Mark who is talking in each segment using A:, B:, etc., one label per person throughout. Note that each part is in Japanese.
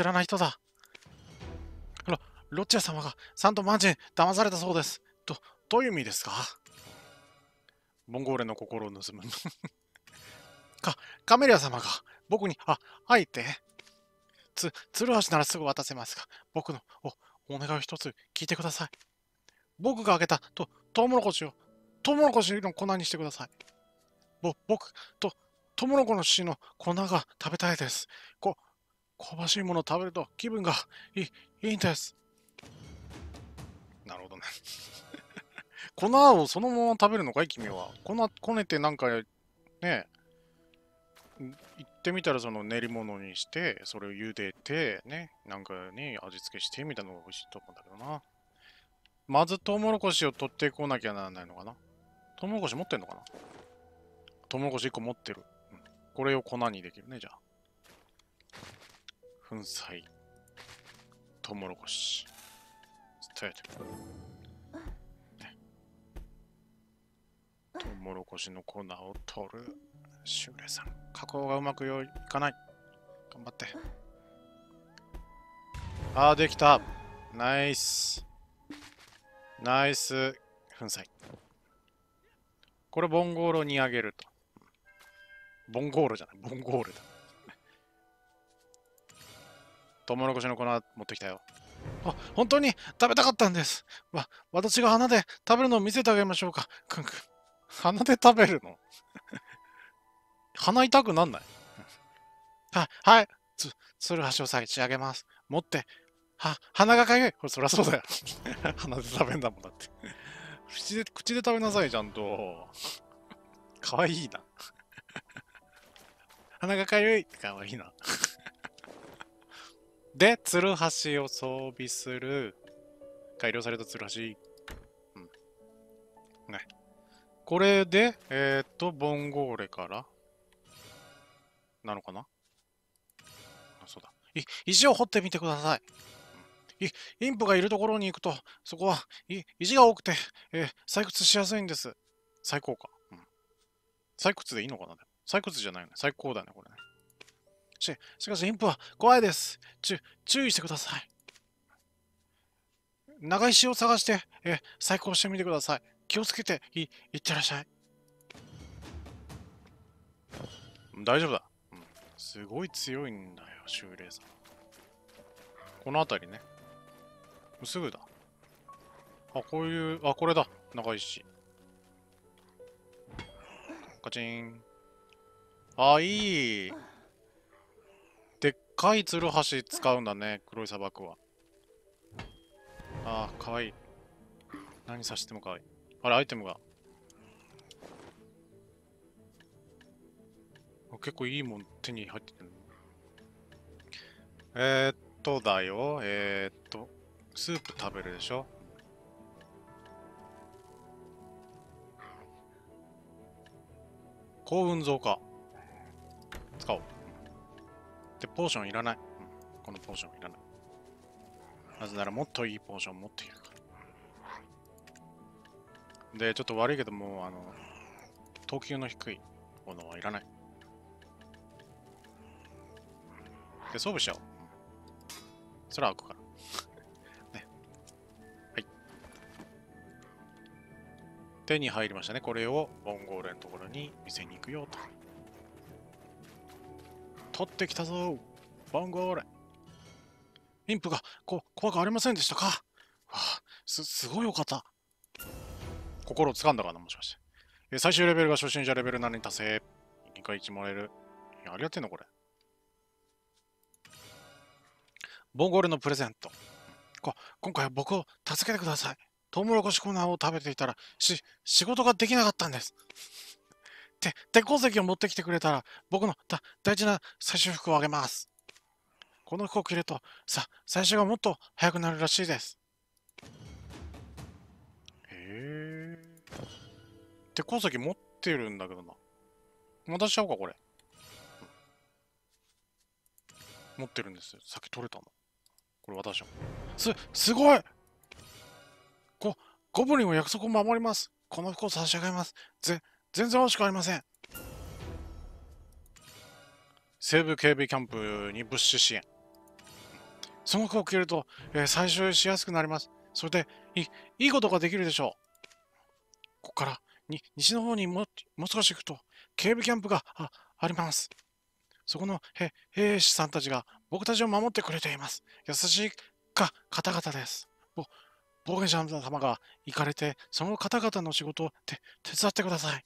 A: 知らない人だ。ロ、ロッチャ様がサントマンジン騙されたそうです。ど、どういう意味ですか？ボンゴーレの心を盗む。か、カメリア様が僕に、あ、あえて、つ、ツルハシならすぐ渡せますが、僕の、お、お願いを一つ聞いてください。僕があげた、と、トウモロコシを、トウモロコシの粉にしてください。ぼ、僕、と、トウモロコシの粉が食べたいです。こ、香ばしいものを食べると気分がいい、いいんです。なるほどね。粉をそのまま食べるのかい君は？粉、こねてなんか、ね言ってみたらその練り物にして、それを茹でて、ね、なんかね、味付けしてみたいなのが美味しいと思うんだけどな。まずトウモロコシを取ってこなきゃならないのかな？トウモロコシ持ってんのかな？トウモロコシ1個持ってる。うん、これを粉にできるね、じゃあ。粉砕。トウモロコシ。スタート。ねトウモロコシの粉を取る。シュウレさん。加工がうまくよいかない。頑張って。あー、できた。ナイス。ナイス。粉砕。これ、ボンゴールにあげると。ボンゴールじゃない、ボンゴールだ。トウモロコシの粉持ってきたよ。あ、本当に？食べたかったんです。わ、私が鼻で食べるのを見せてあげましょうか。くんくん。鼻で食べるの？鼻痛くなんない？はい、はい。つ、つるはしを差し上げます。持って。は、鼻がかゆい。これそりゃそうだよ。鼻で食べんだもんだって。口で、口で食べなさい、ちゃんと。かわいいな。鼻がかゆい。かわいいな。で、ツルハシを装備する。改良されたツルハシ。うん。ね。これで、えー、っと、ボンゴーレから。なのかな？あ、そうだ。い、石を掘ってみてください。い、インプがいるところに行くと、そこは、い、石が多くて、えー採掘しやすいんです。最高か。うん。採掘でいいのかな？採掘じゃないよね。最高だね、これね。し、しかし、インプは怖いです。ちゅ、注意してください。長石を探して、え、再興してみてください。気をつけて、い、いってらっしゃい。大丈夫だ。すごい強いんだよ、シュウレイさん。この辺りね。すぐだ。あ、こういう、あ、これだ。長石。カチン。あ、いい。でっかいツルハシ使うんだね、黒い砂漠は。あー、かわいい。何さしてもかわいい。あれ、アイテムが。結構いいもん手に入ってる。えー、っとだよ。えー、っと、スープ食べるでしょ？幸運増加。使おう。で、ポーションいらない。うん、このポーションいらない。なぜならもっといいポーション持っているから。で、ちょっと悪いけどもう、あの、等級の低いものはいらない。で、装備しちゃおう。うんそれは開くから。ね。はい。手に入りましたね。これをボンゴーレのところに見せに行くよと。取ってきたぞボンゴーレ。インプがこ怖くありませんでしたか？わあ、す、すごいよかった。心を掴んだかな、もしかして。え最終レベルが初心者レベル7に達成？2回1もらえる。いや、ありがてえの、これ。ボンゴールのプレゼント。こ今回は僕を助けてください。トウモロコシ粉を食べていたら、し、仕事ができなかったんです。て、鉄鉱石を持ってきてくれたら、僕のだ大事な最終服をあげます。この服を着ると、さ、最初がもっと速くなるらしいです。へえ。鉄鉱石持ってるんだけどな。渡しちゃおうか、これ。持ってるんですよ。さっき取れたの。これ渡しちゃおう。す、すごいゴ、ゴブリンは約束を守ります。この服を差し上げます。ぜ、全然惜しくありません。西部警備キャンプに物資支援。その服を着ると、えー、採集しやすくなります。それでいい、いことができるでしょう。ここからに西の方にももう少し行くと、警備キャンプがああります。そこのへ兵士さんたちが僕たちを守ってくれています。優しいか方々です。ぼ防衛者様が行かれて、その方々の仕事をて手伝ってください。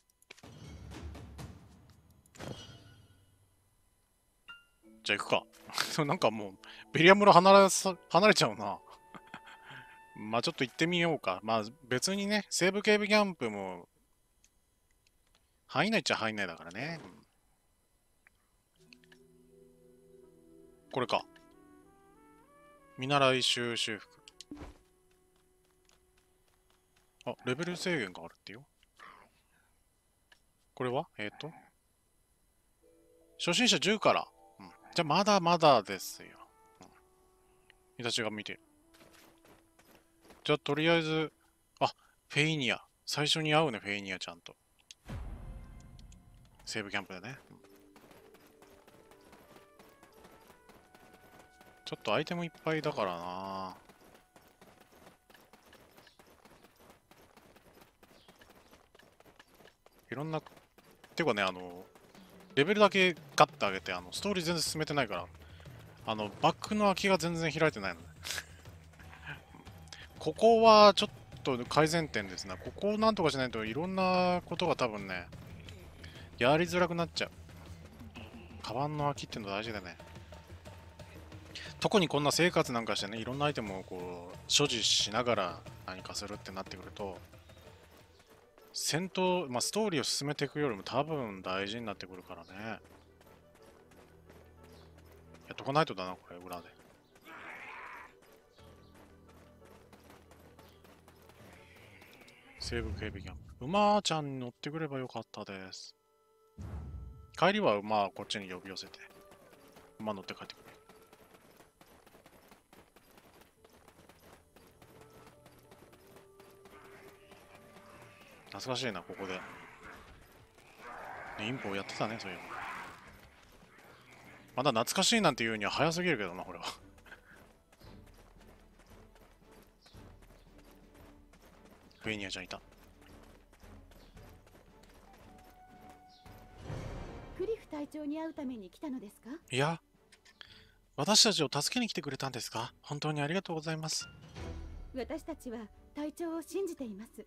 A: じゃあ行くか。なんかもう、ベリアムラ離れ離れちゃうな。まあちょっと行ってみようか。まあ別にね、西部警備キャンプも、入んないっちゃ入んないだからね。これか。見習い修修復。あ、レベル制限があるってよ。これは？えっ、ー、と？初心者10から。うん、じゃあまだまだですよ。うん。イタチが見て。じゃあとりあえず、あ、フェイニア。最初に会うね、フェイニアちゃんと。セーブキャンプでね。ちょっとアイテムいっぱいだからないろんな、ていうかね、あの、レベルだけガッて上げて、あの、ストーリー全然進めてないから、あの、バックの空きが全然開いてないのね。ここはちょっと改善点ですね。ここをなんとかしないといろんなことが多分ね、やりづらくなっちゃう。カバンの空きっていうの大事だね。特にこんな生活なんかしてね、いろんなアイテムをこう所持しながら何かするってなってくると、戦闘、まあ、ストーリーを進めていくよりも多分大事になってくるからね。やっとかないとだな、これ、裏で。西部警備キャンプ。馬ちゃんに乗ってくればよかったです。帰りは馬こっちに呼び寄せて。馬乗って帰ってくる。懐かしいな、ここで。インポやってたね、そういうの。まだ懐かしいなんて言うには早すぎるけどな、これは。フェイニアちゃんいた。
B: クリフ隊長に会うために来たのですか？
A: いや、私たちを助けに来てくれたんですか？本当にありがとうございます。
B: 私たちは隊長を信じています。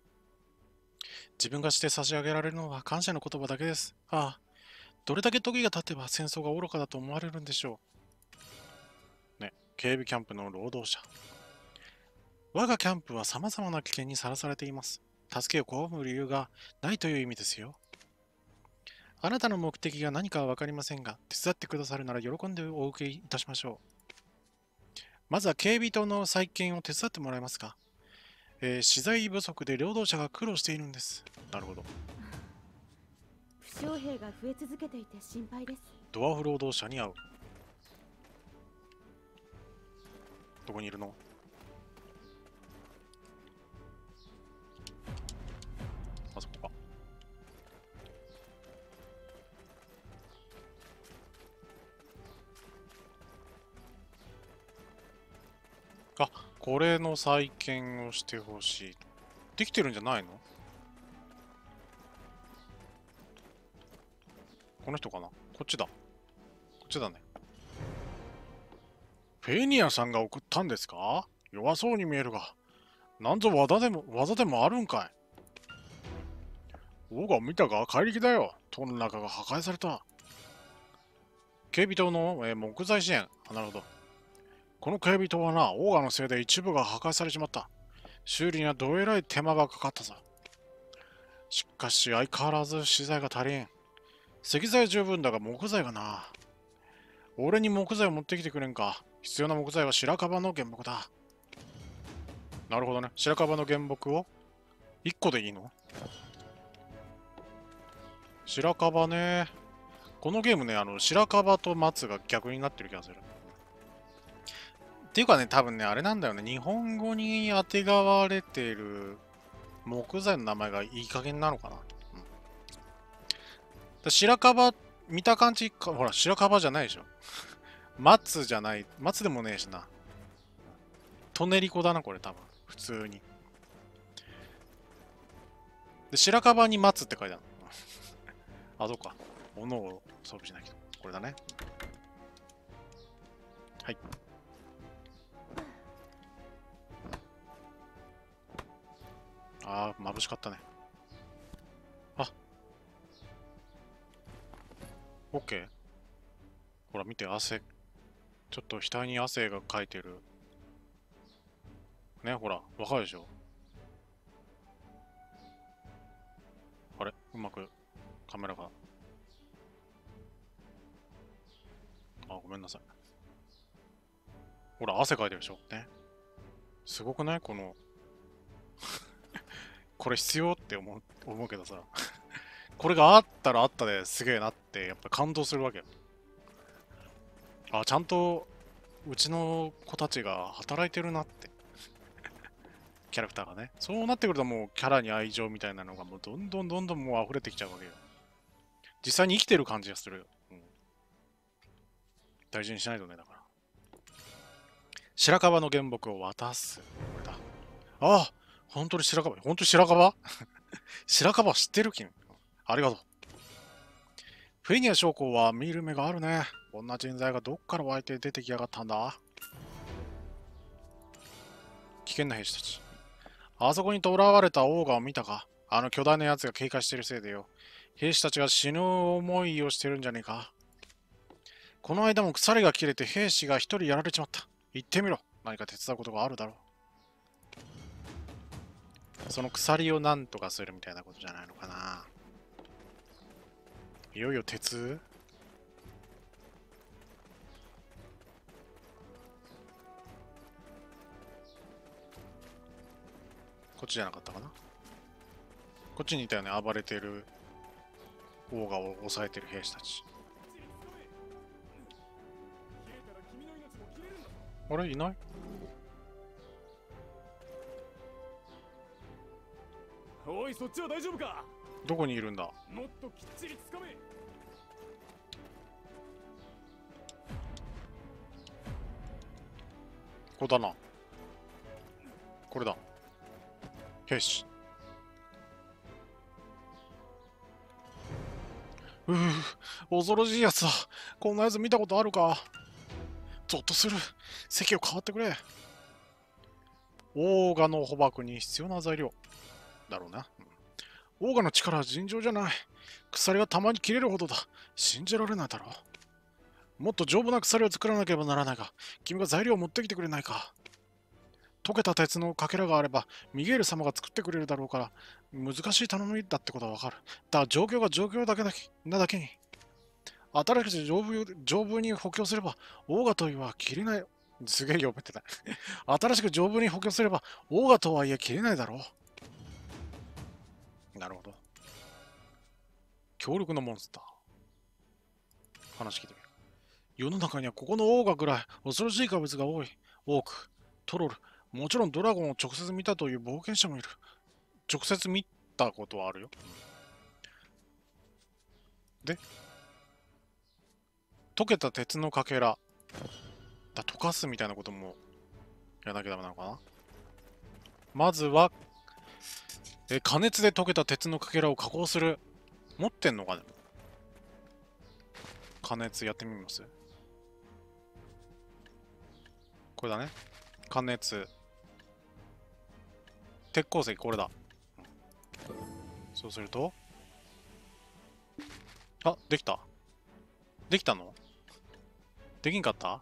A: 自分がして差し上げられるのは感謝の言葉だけです。ああ、どれだけ時が経てば戦争が愚かだと思われるんでしょう。ね、警備キャンプの労働者。我がキャンプは様々な危険にさらされています。助けを拒む理由がないという意味ですよ。あなたの目的が何かは分かりませんが、手伝ってくださるなら喜んでお受けいたしましょう。まずは警備棟の再建を手伝ってもらえますかえー、資材不足で労働者が苦労しているんです。なるほど。
B: 負傷兵が増え続けていて心配です。
A: ドアフ労働者に会う。どこにいるの？これの再建をしてほしい。できてるんじゃないの？この人かな？こっちだ。こっちだね。フェニアさんが送ったんですか？弱そうに見えるが。なんぞ技でも、技でもあるんかい王が見たか怪力だよ。塔の中が破壊された。警備棟の、えー、木材支援。なるほど。この警備塔はな、オーガのせいで一部が破壊されちまった。修理にはどえらい手間がかかったさ。しかし相変わらず資材が足りん。石材十分だが木材がな。俺に木材を持ってきてくれんか。必要な木材は白樺の原木だ。なるほどね。白樺の原木を1個でいいの？白樺ね。このゲームね、あの白樺と松が逆になってる気がする。っていうかね、多分ね、あれなんだよね。日本語にあてがわれてる木材の名前がいい加減なのかな。うん、白樺、見た感じか、ほら、白樺じゃないでしょ。松じゃない、松でもねえしな。トネリコだな、これ多分。普通に。で、白樺に待つって書いてある。あ、そうか。斧を装備しないけど。これだね。はい。あー、眩しかったね。あ。オッケー。ほら、見て、汗。ちょっと額に汗がかいてる。ね、ほら、わかるでしょあれ？うまくカメラが。あ、ごめんなさい。ほら、汗かいてるでしょね。すごくない？このこれ必要って思う思うけどさ これがあったらあったですげえなってやっぱ感動するわけ。あ、ちゃんとうちの子たちが働いてるなって。キャラクターがね。そうなってくるともうキャラに愛情みたいなのがもうどんどんどんどんもう溢れてきちゃうわけよ。実際に生きてる感じがする。うん、大事にしないとね、だから。白樺の原木を渡す。これだ。ああ本当に白樺？本当に白樺？白樺知ってる？君。ありがとう。フェニア将校は見る目があるね。こんな人材がどっから湧いて出てきやがったんだ？危険な兵士たち。あそこに囚われたオーガを見たか？あの巨大なやつが警戒してるせいでよ。兵士たちが死ぬ思いをしてるんじゃねえか？この間も鎖が切れて兵士が一人やられちまった。行ってみろ。何か手伝うことがあるだろう。その鎖をなんとかするみたいなことじゃないのかな。いよいよ鉄？こっちじゃなかったかな？こっちにいたよね、暴れてる。オーガを抑えてる兵士たち。あれ？いない？
C: おいそっちは大丈夫か？
A: どこにいるんだ？
C: もっときっちりつかめ
A: ここだな。これだ。兵士。うう、恐ろしいやつだ。こんなやつ見たことあるか？ゾッとする。席を変わってくれ。オーガの捕獲に必要な材料。だろうな。オーガの力は尋常じゃない。鎖がたまに切れるほどだ。信じられないだろう。もっと丈夫な鎖を作らなければならないが、君が材料を持ってきてくれないか。溶けた鉄のかけらがあれば、ミゲール様が作ってくれるだろうから、難しい頼みだってことはわかる。だが状況が状況だけだけなだけに。新しく丈夫丈夫に補強すれば、オーガといえば切れない。すげえ読めてない。新しく丈夫に補強すれば、オーガとはいえ切れないだろう。なるほど。強力なモンスター。話聞いてみる。世の中にはここのオーガぐらい恐ろしい怪物が多い。多く、トロル、もちろんドラゴンを直接見たという冒険者もいる。直接見たことはあるよ。で、溶けた鉄のかけら。だ溶かすみたいなこともやらなきゃダメなのかなまずは、え、加熱で溶けた鉄のかけらを加工する。持ってんのかね？加熱やってみます？これだね。加熱。鉄鉱石、これだ。そうすると？あ、できた。できたの？できんかった？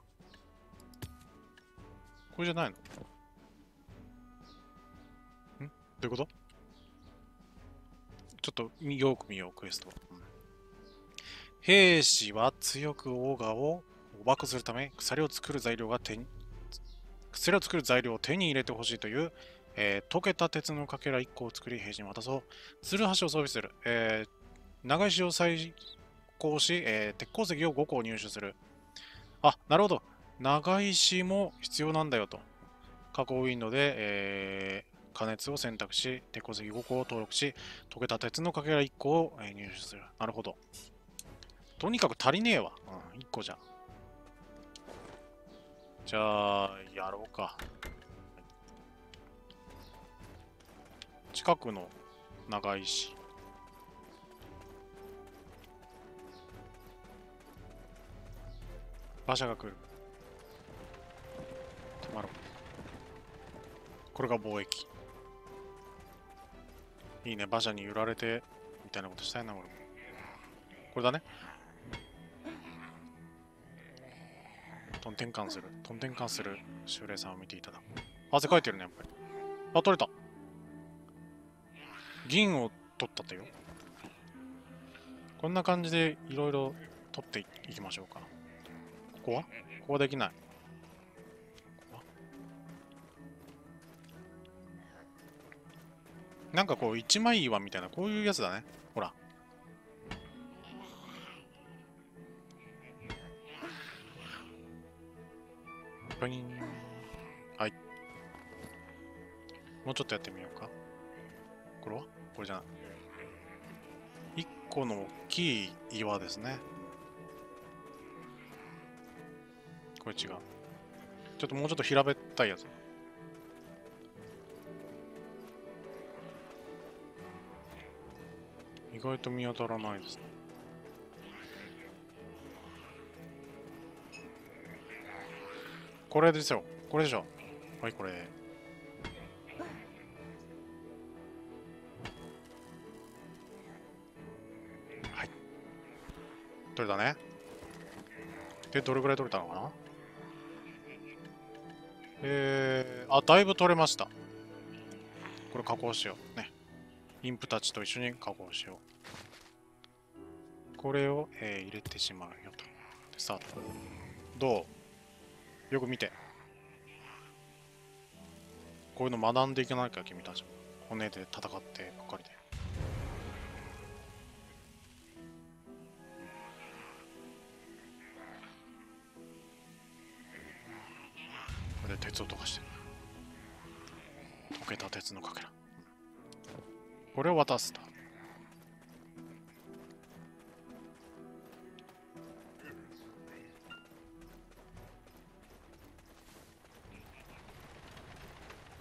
A: これじゃないの？ん？どういうこと？ちょっとよく見よう、クエスト。兵士は強くオーガを捕獲するため鎖を作る材料が手に薬を作る材料を手に入れてほしいという、えー溶けた鉄のかけら1個を作り兵士に渡そう。ツルハシを装備する。えー長石を再興し、えー鉄鉱石を5個入手する。あ、なるほど。長石も必要なんだよと。加工ウィンドウで、えー加熱を選択し、手こずぎ5個を登録し、溶けた鉄のかけら1個を入手する。なるほど。とにかく足りねえわ。うん、1個じゃ。じゃあ、やろうか。近くの長いし。馬車が来る。止まろう。これが貿易。いいね馬車に揺られてみたいなことしたいな俺も。これだね。トン転換する。トン転換する修霊さんを見ていただく。汗かいてるねやっぱり。あ取れた。銀を取ったとよ。こんな感じでいろいろ取っていきましょうか。ここは？ここはできない。なんかこう一枚岩みたいなこういうやつだね。ほら。プイン。はい。もうちょっとやってみようか。これは？これじゃない。一個の大きい岩ですね。これ違う。ちょっともうちょっと平べったいやつ。意外と見当たらないですね。これですよ。これでしょ。はいこれ。はい。取れたね。でどれぐらい取れたのかな？えー、あだいぶ取れました。これ加工しよう。ね。インプたちと一緒に加工しよう。これを、えー入れてしまうよと。スタートどう？よく見て。こういうの学んでいかなきゃ君たちも。骨で戦ってばかりで。これで鉄を溶かして。溶けた鉄のかけら。これを渡すと。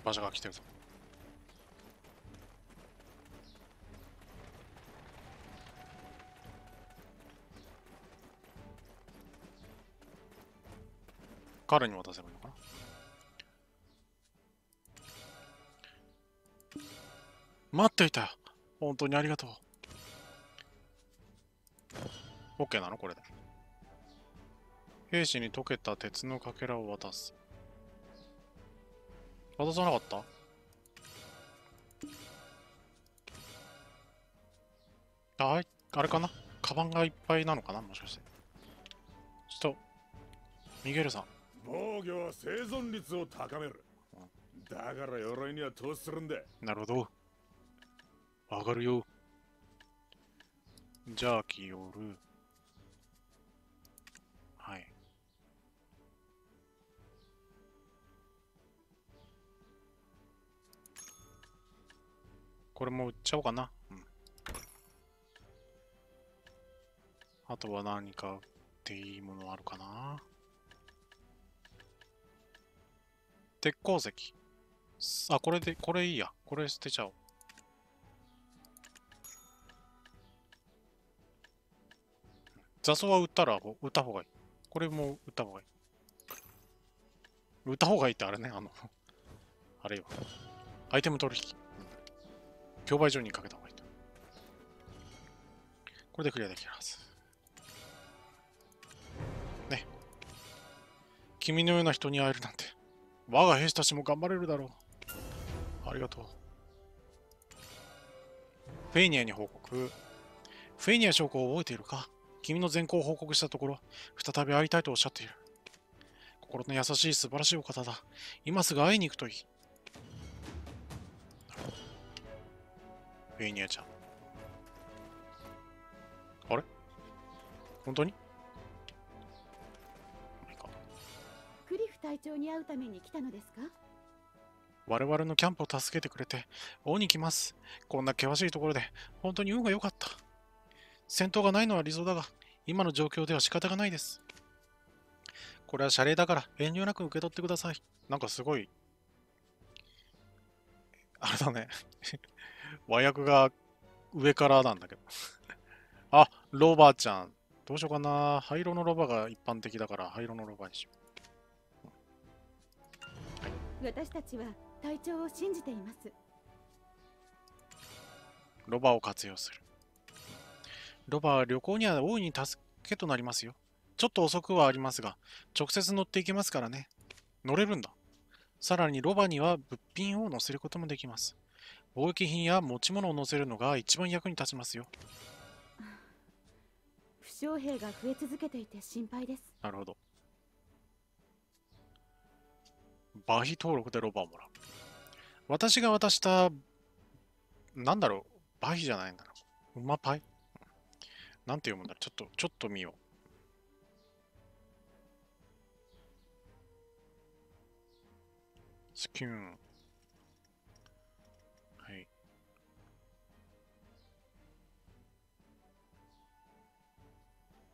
A: 馬車が来てるぞ。彼に渡せばいいのかな？待っていた。よ本当にありがとう。OK なの？これで。兵士に溶けた鉄のかけらを渡す。渡さなかった？ああれかな？カバンがいっぱいなのかな？もしかして。ちょっとミゲルさん。
C: 防御は生存率を高める。だから鎧には投資するんだ。
A: なるほどわかるよじゃあ着よるはいこれも売っちゃおうかな。うん。あとは何か売っていいものあるかな。鉄鉱石。あ、これで、これいいや。これ捨てちゃおう。雑草は売ったら、売った方がいい。これも売った方がいい。売った方がいいってあれね、あの、あれよ。アイテム取引。競売所にかけた方がいい。これでクリアできるはず。ね。君のような人に会えるなんて、我が兵士たちも頑張れるだろう。ありがとう。フェイニアに報告。フェイニア将校を覚えているか？君の善行を報告したところ、再び会いたいとおっしゃっている。心の優しい素晴らしいお方だ。今すぐ会いに行くといい。フェイニアちゃん。あれ？本当に？
B: クリフ隊長に会うために来たのですか？
A: 我々のキャンプを助けてくれて、王に来ます。こんな険しいところで、本当に運が良かった。戦闘がないのは理想だが、今の状況では仕方がないです。これは謝礼だから遠慮なく受け取ってください。なんかすごい、あれだね。和訳が上からなんだけど。あ、ロバちゃん。どうしようかな。灰色のロバが一般的だから、灰色のロバにしよ
B: 私たちは隊長を信じています
A: う。ロバを活用する。ロバは旅行には大いに助けとなりますよ。ちょっと遅くはありますが、直接乗っていけますからね。乗れるんだ。さらにロバには物品を乗せることもできます。貿易品や持ち物を乗せるのが一番役に立ちますよ。
B: 負傷兵が増え続けていて心配です
A: なるほど。バヒ登録でロバをもらう。私が渡した、なんだろう、バヒじゃないんだろう。馬パイ？なんて読むんだ。ちょっと、ちょっと見よう。スキューン。はい。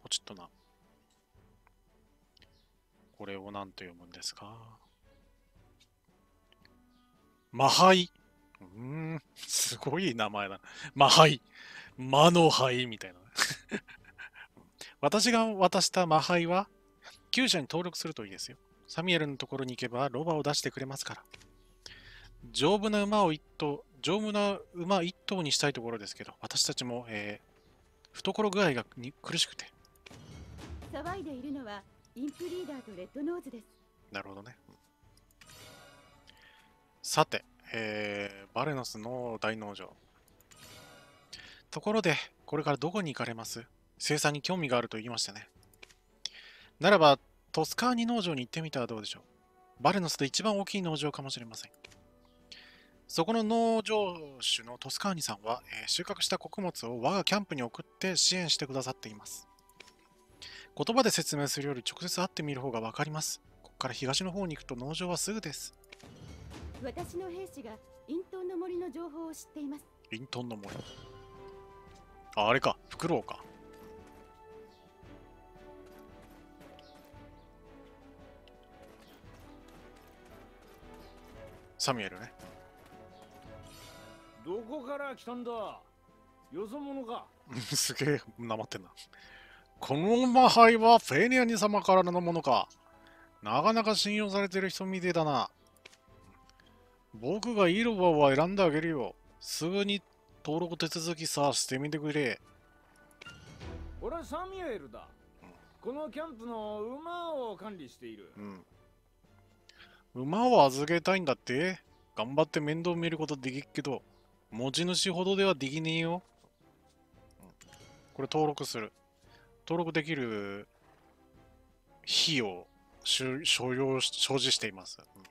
A: ポチッとな。これを何と読むんですか？マハイ。うん、すごい名前だ。マハイ。魔のハイみたいな。私が渡したマハイは、厩舎に登録するといいですよ。サミュエルのところに行けばロバを出してくれますから。丈夫な馬を一頭、丈夫な馬一頭にしたいところですけど、私たちも、えー懐具合がに苦しくて。
B: 騒いでいるのはインプリーダーとレッドノーズです
A: なるほどね。さて、えーバレノスの大農場。ところで、これからどこに行かれます？生産に興味があると言いましたね。ならば、トスカーニ農場に行ってみたらどうでしょう？バレノスで一番大きい農場かもしれません。そこの農場主のトスカーニさんは、えー収穫した穀物を我がキャンプに送って支援してくださっています。言葉で説明するより直接会ってみる方がわかります。ここから東の方に行くと農場はすぐです。
B: 私の兵士がイントンの森の情報を知っています
A: リントンの森。あ、あれか。フクロウか。サミュエルね。
C: どこから来たんだ？よそ者か
A: すげえ、なまってんな。この魔牌はフェーニアニ様からのものか。なかなか信用されてる人みてえだな。僕がいいロバを選んであげるよ。すぐに登録手続きさしてみてくれ。
C: 俺はサミュエルだこのキャンプの馬を管理している
A: うん。馬を預けたいんだって？頑張って面倒見ることできっけど、持ち主ほどではできねえよ。うんこれ登録する。登録できる費を所所要し所持しています。うん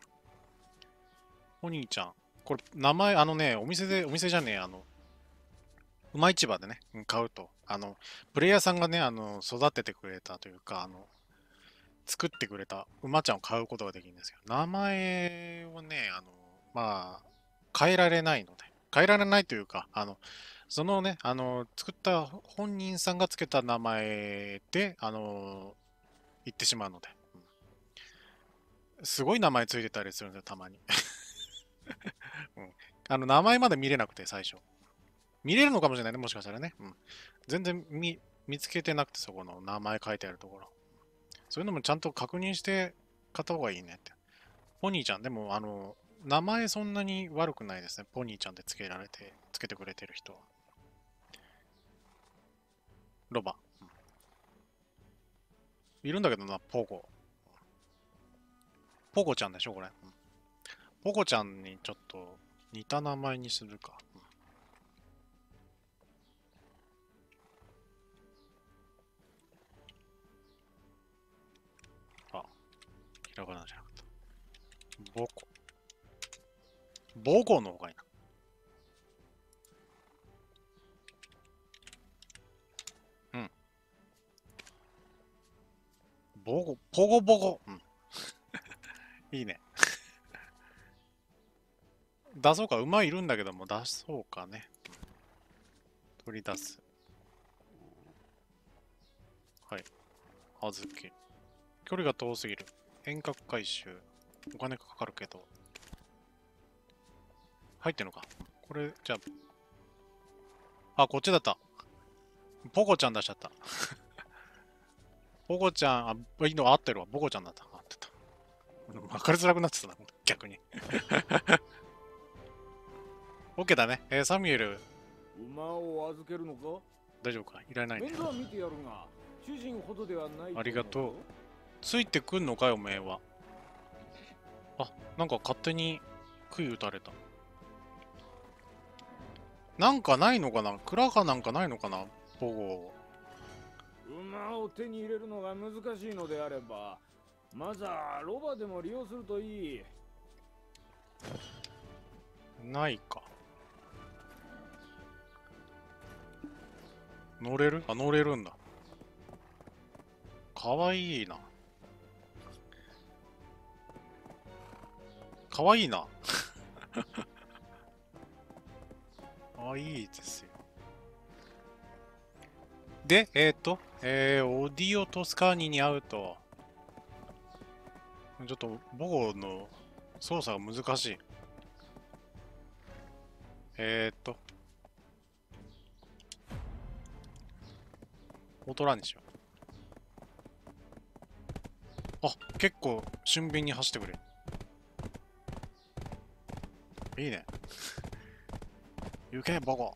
A: お兄ちゃん。これ、名前、あのね、お店で、お店じゃねえ、あの、馬市場でね、買うと、あの、プレイヤーさんがね、あの、育ててくれたというか、あの、作ってくれた馬ちゃんを買うことができるんですよ。名前をね、あの、まあ、変えられないので、変えられないというか、あの、そのね、あの、作った本人さんがつけた名前で、あの、言ってしまうので、すごい名前ついてたりするんですよ、たまに。うん、あの、名前まで見れなくて、最初。見れるのかもしれないね、もしかしたらね。うん、全然見見つけてなくて、そこの名前書いてあるところ。そういうのもちゃんと確認して買った方がいいねって。ポニーちゃん、でも、あの、名前そんなに悪くないですね。ポニーちゃんでつけられて、つけてくれてる人は。ロバ。いるんだけどな、ポコ。ポコちゃんでしょ、これ。ポコちゃんにちょっと似た名前にするか。ひらがなじゃなかった。ボコ。ボコの方がいいな。うん。ボコ、ポゴボコ。うん。いいね。出そうか、馬いるんだけども、出そうかね。取り出す。はい。預け。距離が遠すぎる。遠隔回収。お金かかるけど。入ってんのか。これ、じゃあ、あ、こっちだった。ポコちゃん出しちゃった。ポコちゃん、あ、いいの合ってるわ。ポコちゃんだった。合ってた。分かりづらくなってたな、逆に。OK だね。えーサミュエル、
C: 馬を預けるのか？
A: 大丈夫か？いらないねありがとうついてくんのかよ、おめえは。あ、なんか勝手に杭打たれた。なんかないのかな？蔵かなんかないのかな？ポゴ。
C: 馬を手に入れるのが難しいのであればまずはロバでも利用するといい
A: ないか。乗れる？あ、乗れるんだ。かわいいな。かわいいな。あ、いいですよ。で、えっ、と、えー、オディオ・トスカーニに会うと、ちょっと、母語の操作が難しい。えー、っと。オートランにしよう。あ、結構俊敏に走ってくれる。いいね。行け、ボコ。